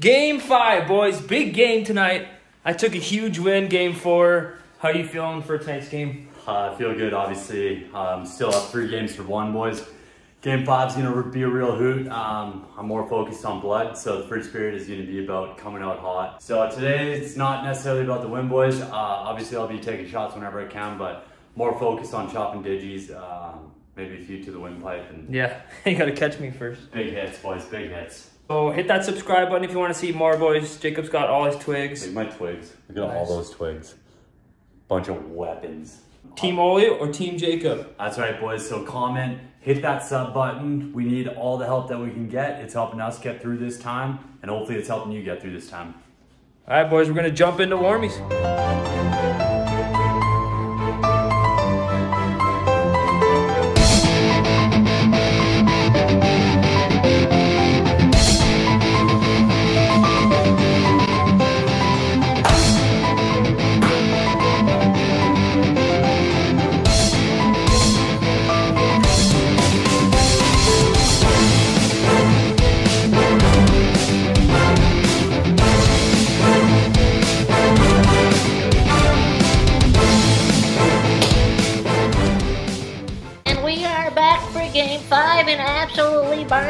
Game five, boys. Big game tonight. I took a huge win, game four. How you feeling for tonight's game? Uh, I feel good, obviously. Um, still up three games for one, boys. Game five's gonna be a real hoot. Um, I'm more focused on blood, so the first period is gonna be about coming out hot. So today it's not necessarily about the win, boys. Uh, obviously, I'll be taking shots whenever I can, but more focused on chopping digis. Um, maybe a few to the windpipe and Yeah, you gotta catch me first. big hits, boys. Big hits. So hit that subscribe button if you want to see more, boys. Jacob's got all his twigs. Look my twigs. Look at all those twigs. Bunch of weapons. Team Olly or Team Jacob? That's right, boys. So comment, hit that sub button. We need all the help that we can get. It's helping us get through this time, and hopefully it's helping you get through this time. All right, boys, we're gonna jump into warmies.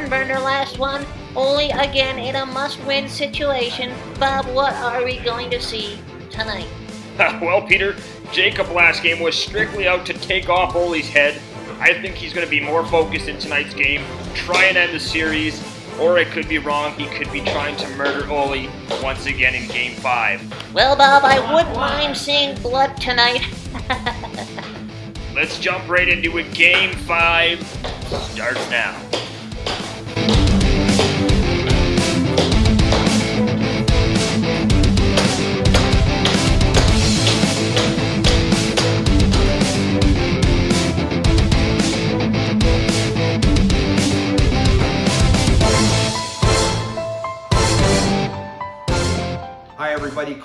Burner last one. Olly again in a must win situation. Bob, what are we going to see tonight? well, Peter, Jacob last game was strictly out to take off Olly's head. I think he's going to be more focused in tonight's game, try and end the series, or it could be wrong. He could be trying to murder Olly once again in game five. Well, Bob, I wouldn't mind seeing blood tonight. Let's jump right into it. Game five starts now.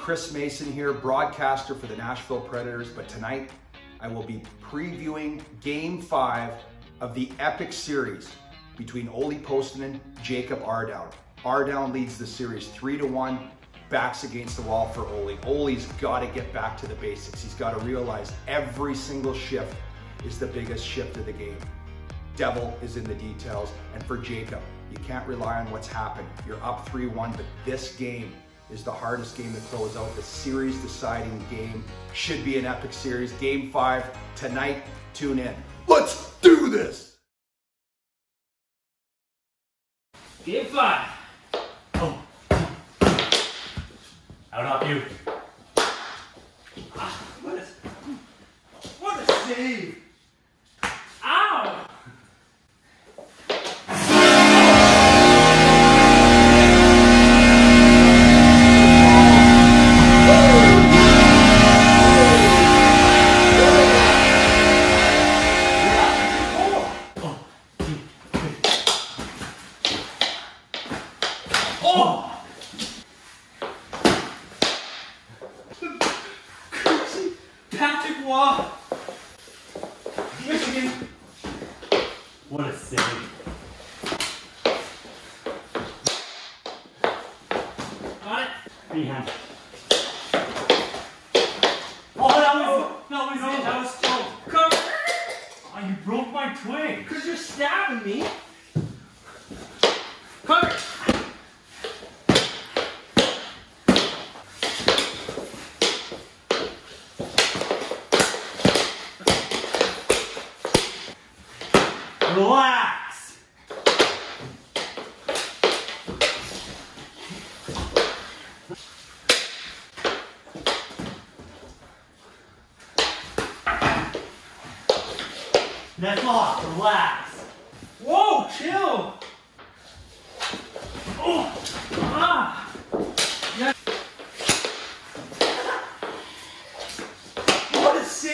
Chris Mason here, broadcaster for the Nashville Predators. But tonight, I will be previewing Game 5 of the epic series between Ole Olly Postanin, Jacob Ardown. Ardown leads the series 3 to 1, backs against the wall for Olly. Olly's got to get back to the basics. He's got to realize every single shift is the biggest shift of the game. Devil is in the details. And for Jacob, you can't rely on what's happened. You're up 3 1, but this game is the hardest game to close out. The series deciding game should be an epic series. Game 5 tonight. Tune in. Let's do this! Game five. Oh. Out off you. Ah, what is? What a save! Behind. Oh, that was. No, it. That was close. Come. Oh, you broke my twig. Cause you're stabbing me.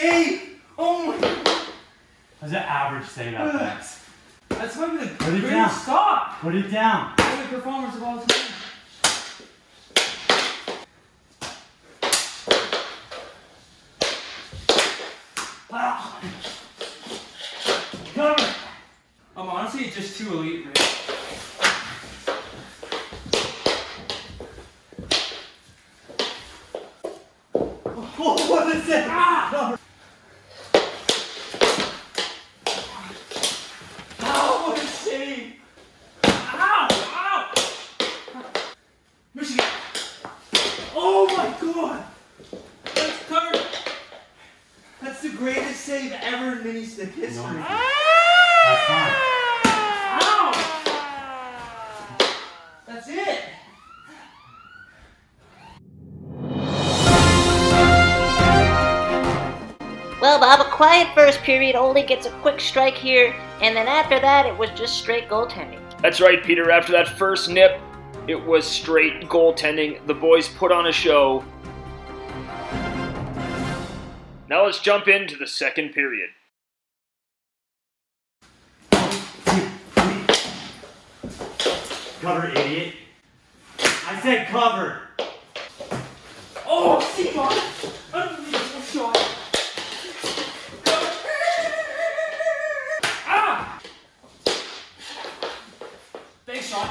day! Oh my an average save out there. That's might be the Put it down. stop! Put it down! One of all time. Ah. I'm honestly just too elite right Oh, what is it? Ah! Quiet first period Olly gets a quick strike here, and then after that, it was just straight goaltending. That's right, Peter. After that first nip, it was straight goaltending. The boys put on a show. Now let's jump into the second period. Cover, idiot. I said cover. Oh, Simon! Unbelievable shot! Ah! Thanks, Sean.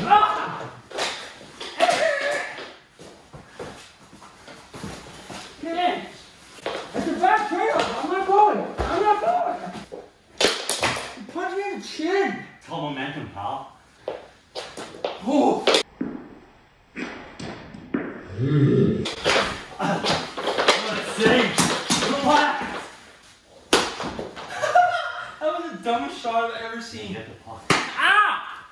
Ah! Get in! It's a bad trade-off. I'm not going. I'm not going. You punched me in the chin. It's all momentum, pal. Oh. What a save. Relax. That was the dumbest shot I've ever seen. Get the puck. Ah!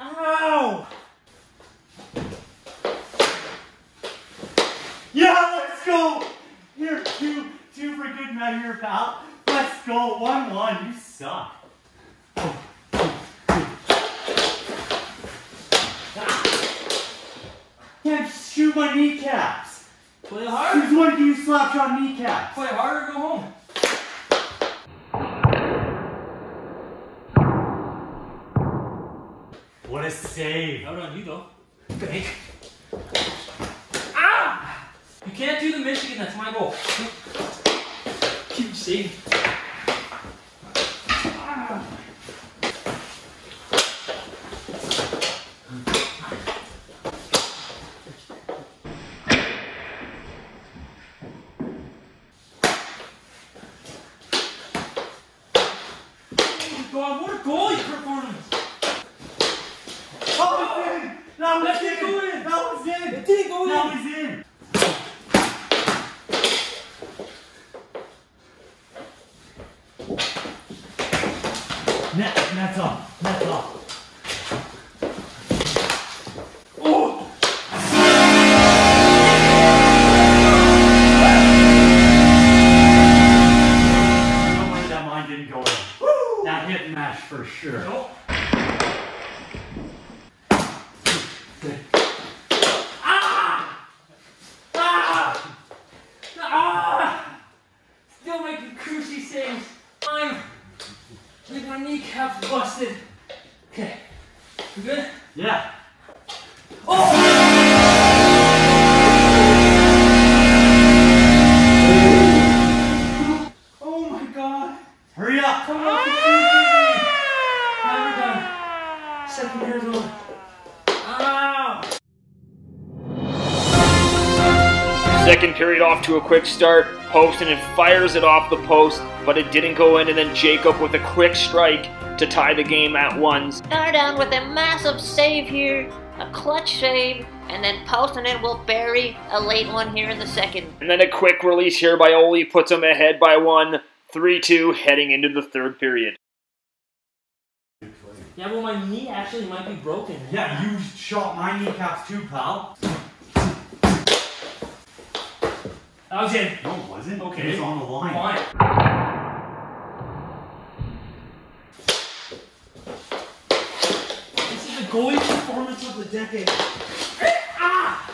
Ow! Yeah, let's go. Here, two, two for good measure, pal. Let's go. One, one. You suck. Can't shoot my kneecaps. Play hard. Who's one of you slapped on kneecaps? Play hard or go home. What a save. Out on you though. Thank. Ah! You can't do the Michigan. That's my goal. Huge save. 夏を夏を。Seven years old. Ow! Second period off to a quick start. Postanin fires it off the post, but it didn't go in, and then Jacob with a quick strike to tie the game at ones. Stardown with a massive save here, a clutch save, and then Postanin will bury a late one here in the second. And then a quick release here by Olly puts them ahead by one, 3 2, heading into the third period. Yeah, well, my knee actually might be broken. Yeah, you shot my kneecaps too, pal. That was in. No, it wasn't. Okay. It was on the line. Fine. This is the goalie performance of the decade. Ah!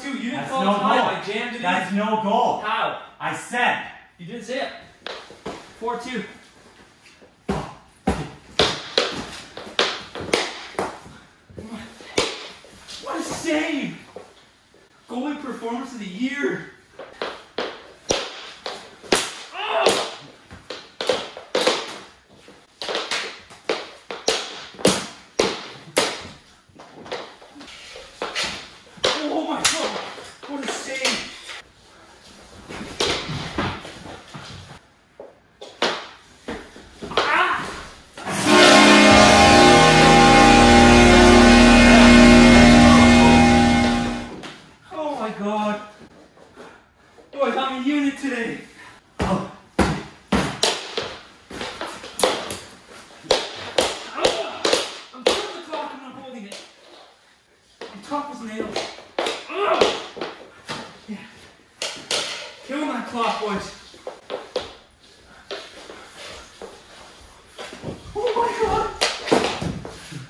two. You didn't That's call no time. Goal. I jammed it That's in. That's no goal. How? I said. You didn't say it. 4 2. What a save! Goalie performance of the year. God! Boys, I'm a unit today. Oh. I'm killing the clock and I'm holding it. I'm tough as nails. Ah! Yeah. Clock, boys. Oh my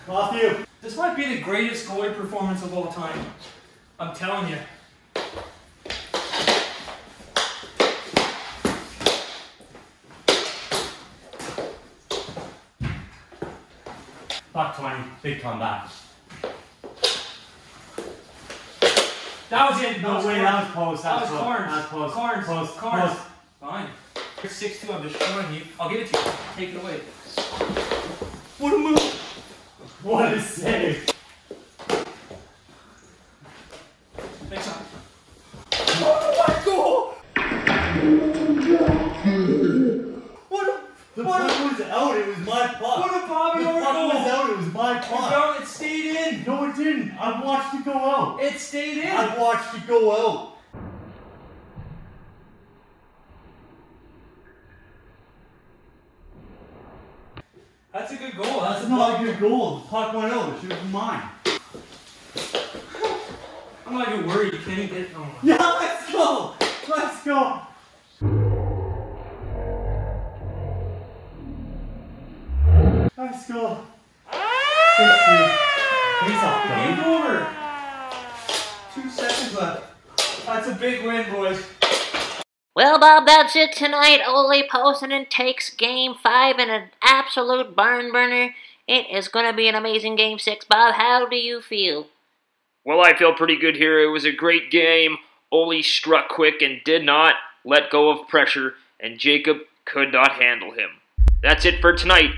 god! You. This might be the greatest goalie performance of all time. I'm telling you. 20. Big comeback. That was it. No, Carnes. that was post. That That was Carnes. That was post. Carnes. Post. Post. Fine. You're 6'2", I'm just showing you. I'll give it to you. Take it away. What a move. What a save. Next time. Oh my goal! What a The what puck a was out. It was my puck. what a Bobby the Orr puck was goal! out. It was my puck. No, it stayed in. No, it didn't. I watched it go out. It stayed in. I watched it go out. That's a good goal. That's, That's a not a good goal. The puck went out. It been mine. I'm not even worried. You can't even get. My. Yeah, let's go. Let's go. Let's go. Six, two. Face off, Game over. Two seconds left. That's a big win, boys. Well, Bob, that's it tonight. Ole Postanin takes game five in an absolute barn burner. It is going to be an amazing game six. Bob, how do you feel? Well, I feel pretty good here. It was a great game. Ole struck quick and did not let go of pressure, and Jacob could not handle him. That's it for tonight.